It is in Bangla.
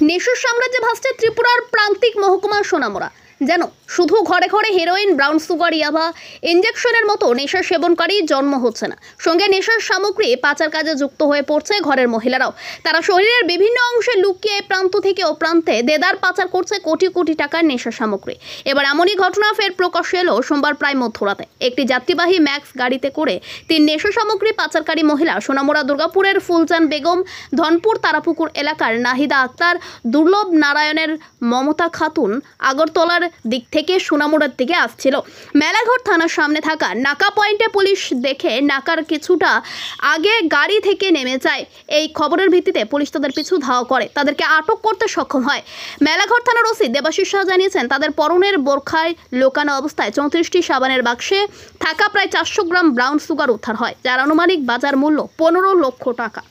নেশার সাম্রাজ্যে ভাসছে ত্রিপুরার প্রান্তিক মহকুমা সোনামুড়া। যেন শুধু ঘরে ঘরে হেরোইন ব্রাউন সুগার ইয়াভা ইঞ্জেকশনের মতো নেশার সেবনকারী জন্ম হচ্ছে না। সঙ্গে নেশার সামগ্রী পাচার কাজে যুক্ত হয়ে পড়ছে ঘরের মহিলারাও। তারা শরীরের বিভিন্ন অংশে লুকিয়ে প্রান্ত থেকে ও প্রান্তে দেদার পাচার করছে কোটি কোটি টাকার নেশার সামগ্রী। এবার এমনই ঘটনা ফের প্রকাশ এলো সোমবার প্রায় মধ্যরাতে। একটি যাত্রীবাহী ম্যাক্স গাড়িতে করে তিন নেশা সামগ্রী পাচারকারী মহিলা সোনামুড়া দুর্গাপুরের ফুলচান বেগম, ধনপুর তারাপুকুর এলাকার নাহিদা আক্তার, দুর্লভ নারায়ণের মমতা খাতুন, আগরতলার দিক থেকে সোনামুড়ার দিকে আসছিল। মেলাঘর থানার সামনে থাকা নাকা পয়েন্টে পুলিশ দেখে নাকার কিছুটা আগে গাড়ি থেকে নেমে যায়। এই খবরের ভিত্তিতে পুলিশ তাদের পিছু ধাওয়া করে, তাদেরকে আটক করতে সক্ষম হয়। মেলাঘর থানার ওসি দেবাশিস শাহ জানিয়েছেন, তাদের পরনের বোরখায় লোকানো অবস্থায় চৌত্রিশটি সাবানের বাক্সে থাকা প্রায় চারশো গ্রাম ব্রাউন সুগার উদ্ধার হয়, যার আনুমানিক বাজার মূল্য পনেরো লক্ষ টাকা।